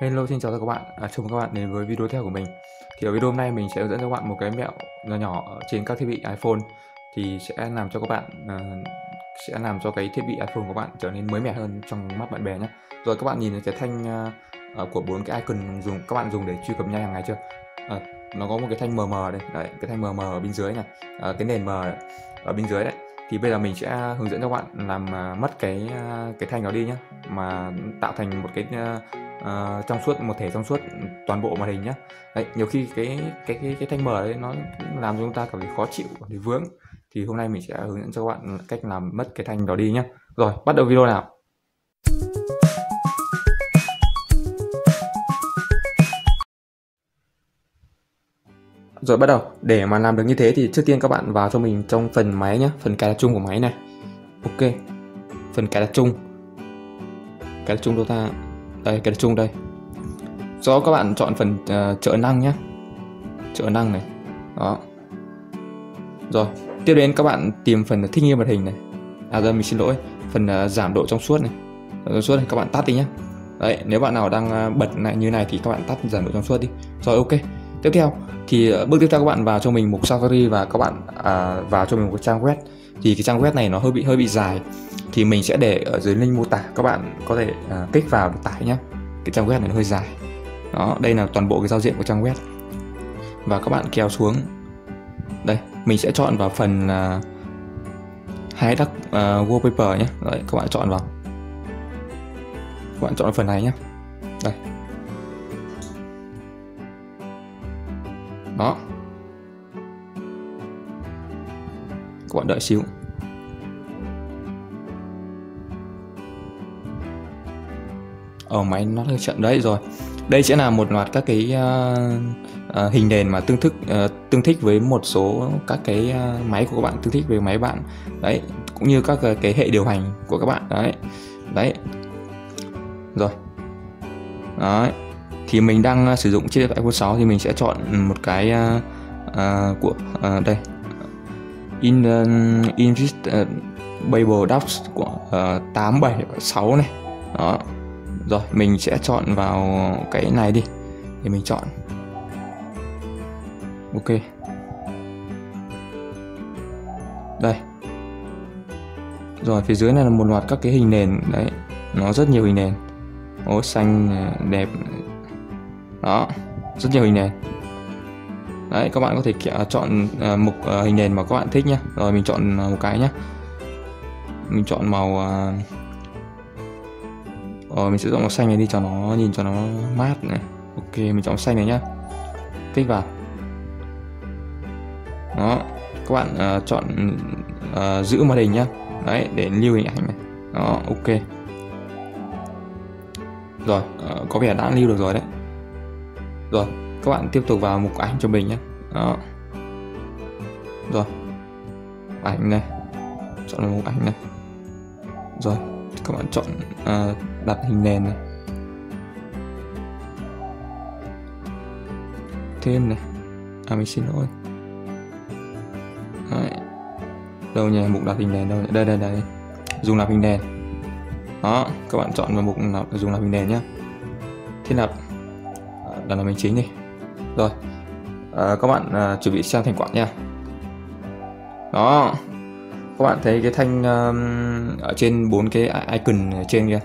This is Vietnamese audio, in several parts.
Hello xin chào tất cả các bạn, à, chào mừng các bạn đến với video tiếp theo của mình. Thì ở video hôm nay mình sẽ hướng dẫn cho các bạn một cái mẹo nhỏ nhỏ trên các thiết bị iPhone. Thì sẽ làm cho các bạn, uh, sẽ làm cho cái thiết bị iPhone của bạn trở nên mới mẻ hơn trong mắt bạn bè nhé. Rồi các bạn nhìn cái thanh uh, của bốn cái icon dùng các bạn dùng để truy cập nhanh hàng ngày chưa? À, Nó có một cái thanh mờ mờ đây, đấy, cái thanh mờ mờ ở bên dưới này, à, cái nền mờ ở bên dưới đấy thì bây giờ mình sẽ hướng dẫn cho các bạn làm à, mất cái à, cái thanh đó đi nhé mà tạo thành một cái uh, trong suốt một thể trong suốt toàn bộ màn hình nhé đấy, nhiều khi cái cái cái cái thanh mở đấy nó làm cho chúng ta cảm thấy khó chịu cảm thấy vướng. Thì hôm nay mình sẽ hướng dẫn cho các bạn cách làm mất cái thanh đó đi nhé rồi bắt đầu video nào? Rồi bắt đầu, để mà làm được như thế thì trước tiên các bạn vào cho mình trong phần máy nhé, phần cài đặt chung của máy này. Ok, phần cài đặt chung. Cài đặt chung đâu ta? Đây đặt chung đây. Do các bạn chọn phần uh, trợ năng nhé trợ năng này. Đó. Rồi tiếp đến các bạn tìm phần thích nghi màn hình này. À giờ mình xin lỗi phần uh, giảm độ trong suốt này. Trong suốt này các bạn tắt đi nhé đấy nếu bạn nào đang uh, bật lại như này thì các bạn tắt giảm độ trong suốt đi. Rồi ok tiếp theo thì ờ, bước tiếp theo các bạn vào cho mình mục Safari và các bạn à, vào cho mình một trang web. Thì cái trang web này nó hơi bị hơi bị dài. Thì mình sẽ để ở dưới link mô tả các bạn có thể à, kích vào để tải nhé cái trang web này nó hơi dài. Đó đây là toàn bộ cái giao diện của trang web. Và các bạn kéo xuống. Đây mình sẽ chọn vào phần là hai đắc uh, wallpaper nhé đấy các bạn chọn vào. Các bạn chọn vào phần này nhé đó. Các bạn đợi xíu. Ờ, Ở máy nó hơi chậm đấy rồi. Đây sẽ là một loạt các cái uh, uh, hình nền mà tương thức uh, tương thích với một số các cái uh, máy của các bạn tương thích với máy bạn. Đấy cũng như các uh, cái hệ điều hành của các bạn. Đấy. Đấy. Rồi. Đấy thì mình đang à, sử dụng chiếc iPhone 6 thì mình sẽ chọn ừ, một cái uh, uh, của uh, đây. In uh, Invist uh, Babel Docs của uh, 876 này. Đó. Rồi mình sẽ chọn vào cái này đi thì mình chọn. Ok. Đây. Rồi phía dưới này là một loạt các cái hình nền. Đấy nó rất nhiều hình nền. Ố xanh đẹp đó. Rất nhiều hình nền đấy các bạn có thể chọn uh, mục uh, hình nền mà các bạn thích nhé rồi mình chọn uh, một cái nhé mình chọn màu uh, mình sẽ chọn màu xanh này đi cho nó nhìn cho nó mát này. Ok mình chọn xanh này nhá. Kích vào. Đó các bạn uh, chọn uh, giữ màn hình nhá. Đấy để lưu hình ảnh này. Đó ok. Rồi uh, có vẻ đã lưu được rồi đấy rồi các bạn tiếp tục vào mục ảnh cho mình nhé. Đó. Rồi. Ảnh này. Chọn mục ảnh này. Rồi các bạn chọn à, đặt hình nền này. Thêm này. À mình xin lỗi. Đấy. đâu nhỉ mục đặt hình nền đâu nhỉ? đây đây đây. Dùng làm hình nền. Đó các bạn chọn vào mục dùng làm hình nền nhé thiết lập. Ờ, đặt làm chính đi. Rồi à, các bạn à, chuẩn bị xem thành quả nha. Đó các bạn thấy cái thanh um, ở trên bốn cái icon ở trên kia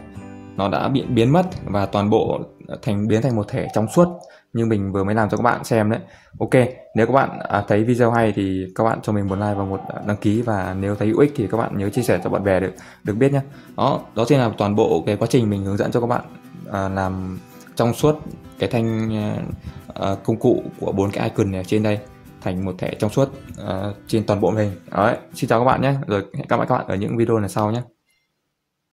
nó đã bị biến mất và toàn bộ thành biến thành một thể trong suốt như mình vừa mới làm cho các bạn xem đấy. Ok nếu các bạn à, thấy video hay thì các bạn cho mình một like và một đăng ký và nếu thấy hữu ích thì các bạn nhớ chia sẻ cho bạn bè được được biết nhé đó đó chính là toàn bộ cái quá trình mình hướng dẫn cho các bạn à, làm trong suốt cái thanh ờ, ờ, công cụ của bốn cái icon này trên đây thành một thẻ trong suốt uh, trên toàn bộ mình. Đấy, xin chào các bạn nhé. Rồi hẹn gặp lại các bạn ở những video lần sau nhé.